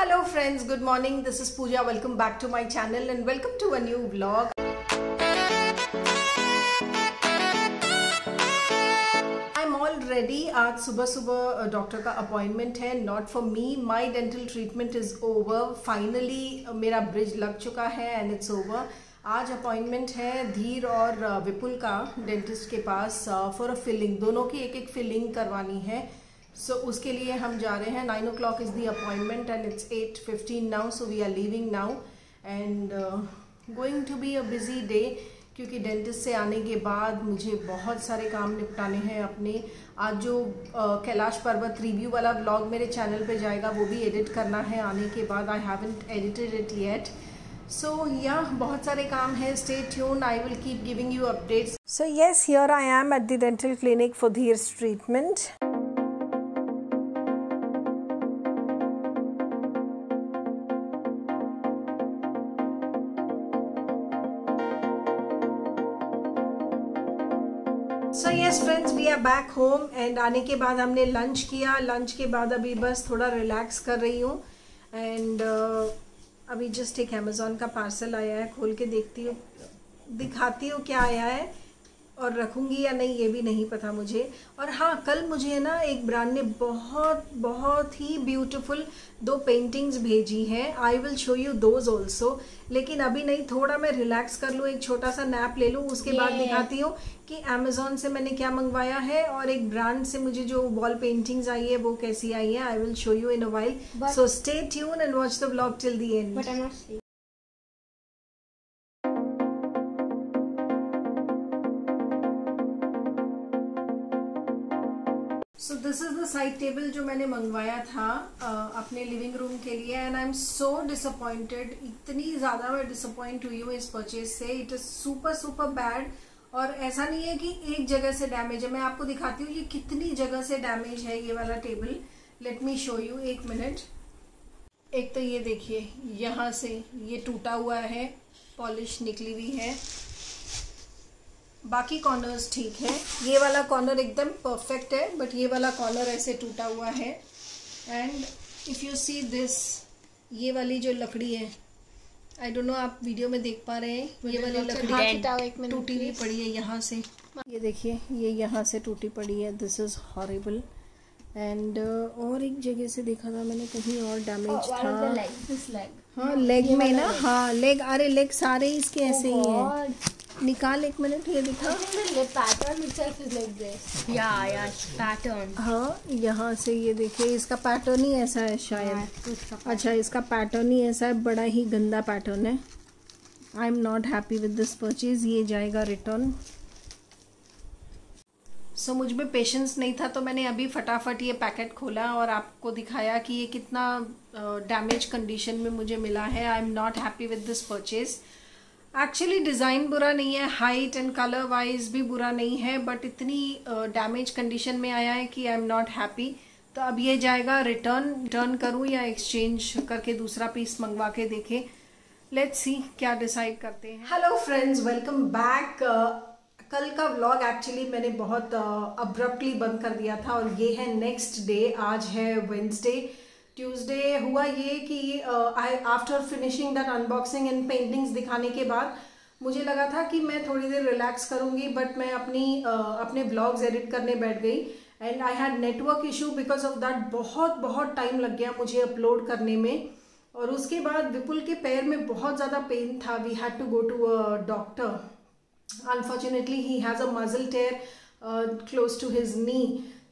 Hello friends, good morning. This is Pooja. Welcome back to my channel and welcome to a. I'm all ready. आज सुबह सुबह doctor का appointment है not for me my dental treatment is over finally मेरा bridge लग चुका है and it's over आज अपॉइंटमेंट है धीर और विपुल का डेंटिस्ट के पास फॉर अ फिलिंग दोनों की एक एक फिलिंग करवानी है सो so, उसके लिए हम जा रहे हैं। Nine o'clock is the appointment and it's eight fifteen now so we are leaving now and going to be a busy day क्योंकि डेंटिस्ट से आने के बाद मुझे बहुत सारे काम निपटाने हैं अपने। आज जो uh, कैलाश पर्वत रिव्यू वाला ब्लॉग मेरे चैनल पे जाएगा वो भी एडिट करना है आने के बाद। I haven't edited it yet so yeah बहुत सारे काम है। Stay tuned I will keep giving you updates so yes here I am at the dental clinic for Dheer's treatment yes friends we are back home and आने के बाद हमने lunch किया। Lunch के बाद अभी बस थोड़ा रिलैक्स कर रही हूँ। एंड uh, अभी जस्ट एक अमेज़ोन का पार्सल आया है खोल के देखती हूँ। दिखाती हूँ क्या आया है और रखूँगी या नहीं ये भी नहीं पता मुझे। और हाँ कल मुझे ना एक ब्रांड ने बहुत बहुत ही ब्यूटीफुल दो पेंटिंग्स भेजी हैं। I will show you those also लेकिन अभी नहीं थोड़ा मैं रिलैक्स कर लूँ एक छोटा सा नैप ले लूँ उसके बाद दिखाती हूँ। कि अमेजोन से मैंने क्या मंगवाया है और एक ब्रांड से मुझे जो वॉल पेंटिंग्स आई है वो कैसी आई है I will show you in a while so stay tuned and watch the blog till the end so this is the side table जो मैंने मंगवाया था uh, अपने लिविंग रूम के लिए and I am so disappointed इतनी ज़्यादा मैं डिसअपॉइंट हुई हूँ इस परचेज से. It is super super bad और ऐसा नहीं है कि एक जगह से डैमेज है। मैं आपको दिखाती हूँ ये कितनी जगह से डैमेज है ये वाला table let me show you एक मिनट एक तो ये देखिए, यहाँ से ये टूटा हुआ है पॉलिश निकली हुई है। बाकी कॉर्नर्स ठीक है। ये वाला कॉर्नर एकदम परफेक्ट है बट ये वाला कॉर्नर ऐसे टूटा हुआ है। And if you see this ये वाली जो लकड़ी है आई डोंट नो आप वीडियो में देख पा रहे हैं। ये वाली लकड़ी टूटी हुई पड़ी है यहाँ से। ये देखिए ये यहाँ से टूटी पड़ी है। दिस इज़ हॉरेबल एंड और एक जगह से देखा था मैंने कहीं और डैमेज oh, था। हाँ लेग में ना हाँ लेग अरे लेग सारे इसके ऐसे ही है। हैं निकाल एक मिनट ये दिखा। पैटर्न हाँ यहाँ से ये देखिए इसका पैटर्न ही ऐसा है शायद। हाँ, अच्छा इसका पैटर्न ही ऐसा है बड़ा ही गंदा पैटर्न है। I am not happy with this purchase ये जाएगा रिटर्न सो so, मुझमें पेशेंस नहीं था तो मैंने अभी फटाफट ये पैकेट खोला और आपको दिखाया कि ये कितना डैमेज uh, कंडीशन में मुझे मिला है। I am not happy with this purchase actually design बुरा नहीं है हाइट एंड कलर वाइज भी बुरा नहीं है बट इतनी डैमेज uh, कंडीशन में आया है कि आई एम नॉट हैप्पी तो अब ये जाएगा रिटर्न रिटर्न करूँ या एक्सचेंज करके दूसरा पीस मंगवा के देखे? लेट्स सी क्या डिसाइड करते हैं। हेलो फ्रेंड्स वेलकम बैक कल का व्लॉग एक्चुअली मैंने बहुत अब्रप्टली uh, बंद कर दिया था और ये है नेक्स्ट डे आज है वेंसडे ट्यूसडे हुआ ये कि I after finishing that unboxing and paintings दिखाने के बाद मुझे लगा था कि मैं थोड़ी देर रिलैक्स करूँगी बट मैं अपनी uh, अपने ब्लॉग्स एडिट करने बैठ गई। And I had network issue because of that बहुत बहुत टाइम लग गया मुझे अपलोड करने में। और उसके बाद विपुल के पैर में बहुत ज़्यादा पेन था। We had to go to a doctor unfortunately he has a muscle tear close to his knee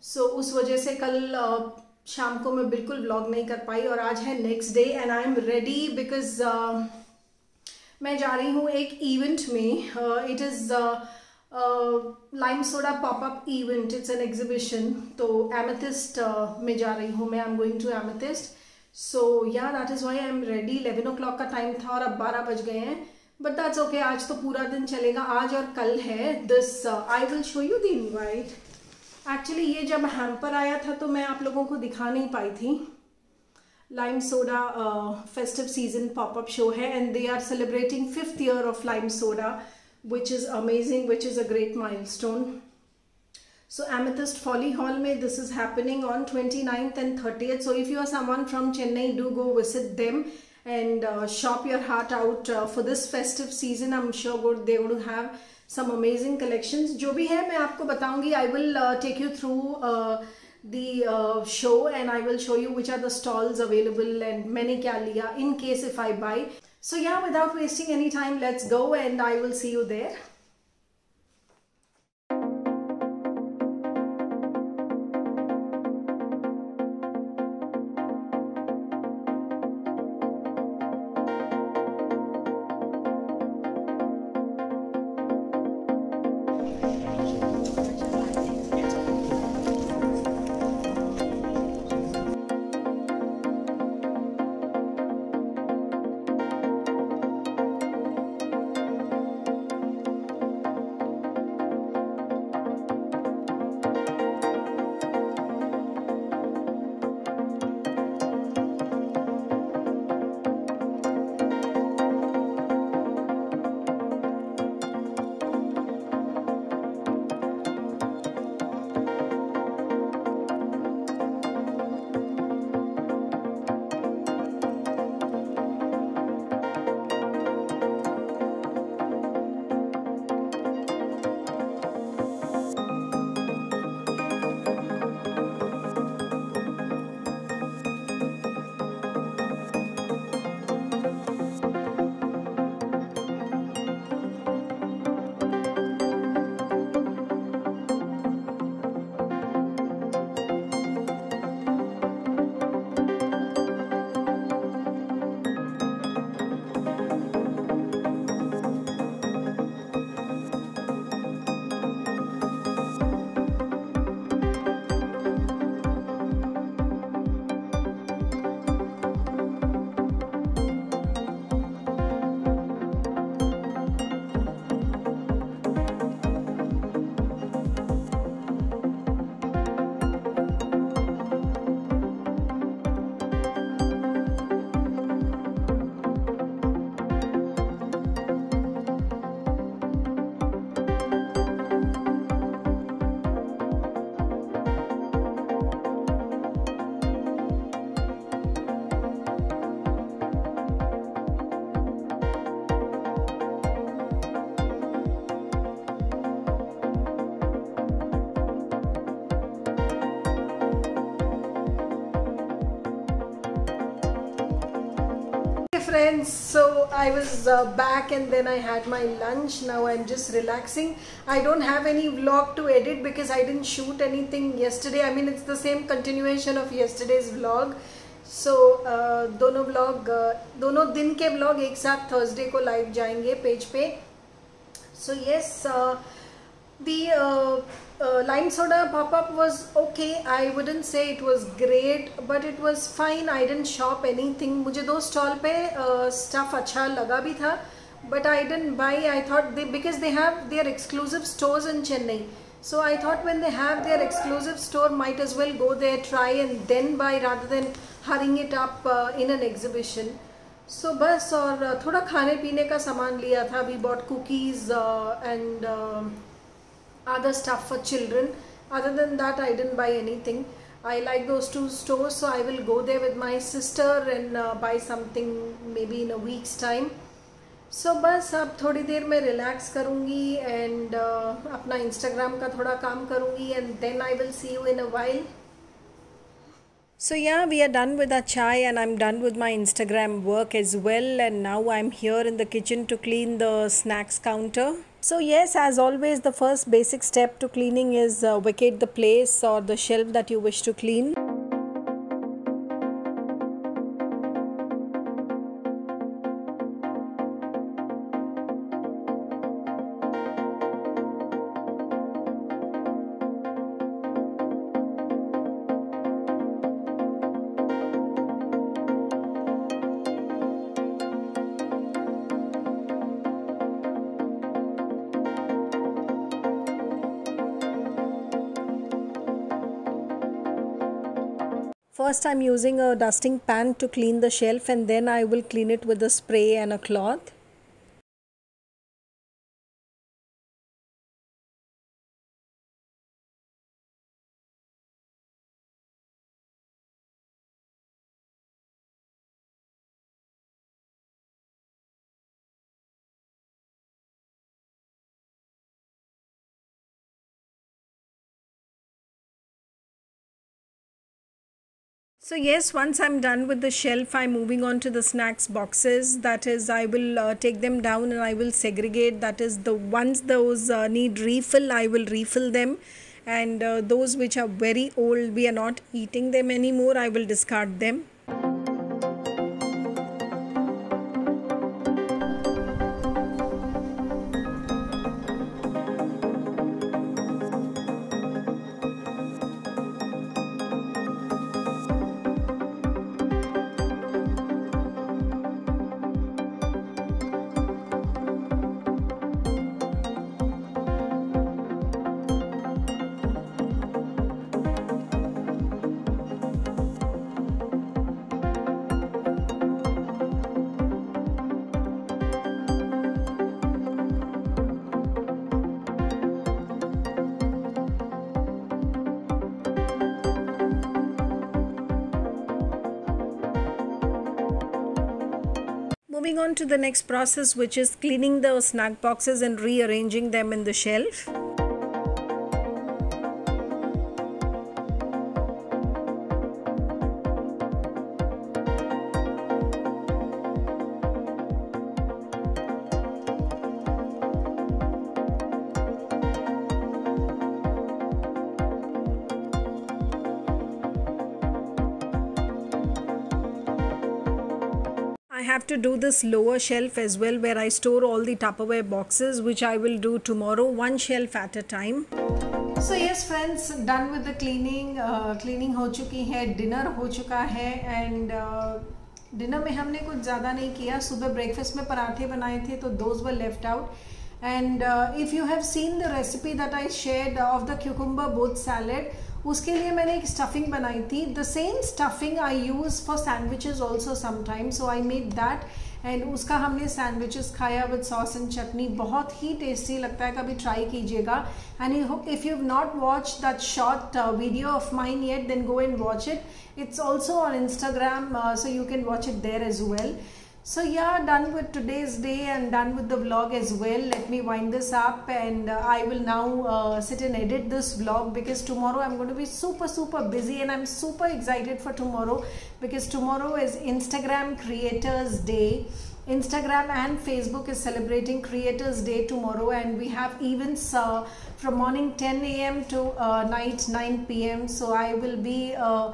so उस वजह से कल uh, शाम को मैं बिल्कुल ब्लॉग नहीं कर पाई और आज है next day and I am ready because मैं जा रही हूँ एक इवेंट में। It is lime soda pop up event it's an exhibition तो एमेथिस्ट uh, में जा रही हूँ मैं। I am going to Amethyst so yeah that is why I am ready eleven o'clock का टाइम था और अब बारह बज गए हैं। बट दैट्स ओके आज तो पूरा दिन चलेगा। आज और कल है। This I will show you the invite actually ये जब हैम्पर आया था तो मैं आप लोगों को दिखा नहीं पाई थी। Lime soda festive season popup show है and they are celebrating fifth year of lime soda which is amazing which is a great milestone so Amethyst Folly hall में this is happening on 29th and 30th. So if you are someone from Chennai do go visit them. and uh, shop your heart out uh, for this festive season. I'm sure good they would have some amazing collections. जो भी है मैं आपको बताऊंगी. I will uh, take you through uh, the uh, show and I will show you which are the stalls available and मैंने क्या लिया in case if I buy. So yeah, without wasting any time, let's go and I will see you there. Friends so i was uh, back and then i had my lunch now i'm just relaxing i don't have any vlog to edit because i didn't shoot anything yesterday i mean it's the same continuation of yesterday's vlog so, uh, दोनों blog uh, दोनों दिन के blog एक साथ को live जाएँगे page पे so yes the uh, lime soda pop-up was okay I wouldn't say it was great but it was fine I didn't shop anything दो स्टॉल पे स्टफ़ uh, अच्छा लगा भी था but I didn't buy I thought they because they have their exclusive stores in Chennai so I thought when they have their exclusive store might as well go there try and then buy rather than hurrying it up uh, in an exhibition so बस और uh, थोड़ा खाने पीने का सामान लिया था we bought cookies uh, and uh, other stuff for children other than that I didn't buy anything I like those two stores so I will go there with my sister and uh, buy something maybe in a week's time so so, बस अब थोड़ी देर में relax करूँगी and uh, अपना Instagram का थोड़ा काम करूँगी and then I will see you in a while So yeah, we are done with our chai and I'm done with my Instagram work as well and now I'm here in the kitchen to clean the snacks counter. So yes, as always, the first basic step to cleaning is uh, vacate the place or the shelf that you wish to clean. First I'm using a dusting pan to clean the shelf and then I will clean it with a spray and a cloth. So yes, once I'm done with the shelf, I'm moving on to the snacks boxes. That is, I will uh, take them down and I will segregate. That is, the ones those uh, need refill, I will refill them. And uh, those which are very old, we are not eating them anymore, I will discard them. Moving on to the next process which is cleaning the snack boxes and rearranging them in the shelf. have to do this lower shelf as well where I store all the Tupperware boxes which I will do tomorrow one shelf at a time. So yes friends done with the cleaning uh, cleaning हो चुकी है dinner हो चुका है and uh, dinner में हमने कुछ ज़्यादा नहीं किया सुबह ब्रेकफास्ट में पराठे बनाए थे तो those were left out and if you have seen the recipe that I shared of the cucumber both salad उसके लिए मैंने एक स्टफिंग बनाई थी. The same stuffing I use for sandwiches also sometime so I made that and उसका हमने sandwiches खाया with sauce and चटनी बहुत ही टेस्टी लगता है. कभी ट्राई कीजिएगा. And if you not watch that short video of mine yet then go and watch it it's also on Instagram so you can watch it there as well so yeah done with today's day and done with the vlog as well. Let me wind this up and uh, i will now uh, sit and edit this vlog because tomorrow i'm going to be super super busy and i'm super excited for tomorrow because tomorrow is instagram creators day. Instagram and facebook is celebrating creators day tomorrow and we have events uh, from morning 10 a.m to uh, night 9 p.m so i will be uh,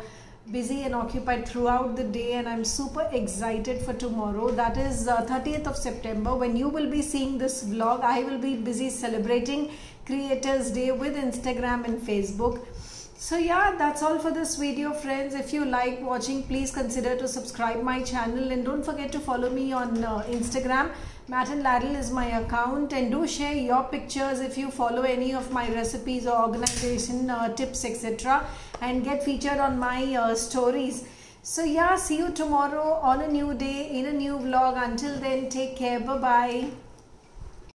busy and occupied throughout the day and I'm super excited for tomorrow. That is uh, 30th of September. When you will be seeing this vlog, I will be busy celebrating Creators Day with Instagram and Facebook. So yeah, that's all for this video friends. If you like watching, please consider to subscribe my channel and don't forget to follow me on uh, Instagram. Matt and Laddle is my account and do share your pictures if you follow any of my recipes or organization uh, tips etc and get featured on my uh, stories. So yeah, see you tomorrow on a new day in a new vlog. Until then, take care. Bye-bye.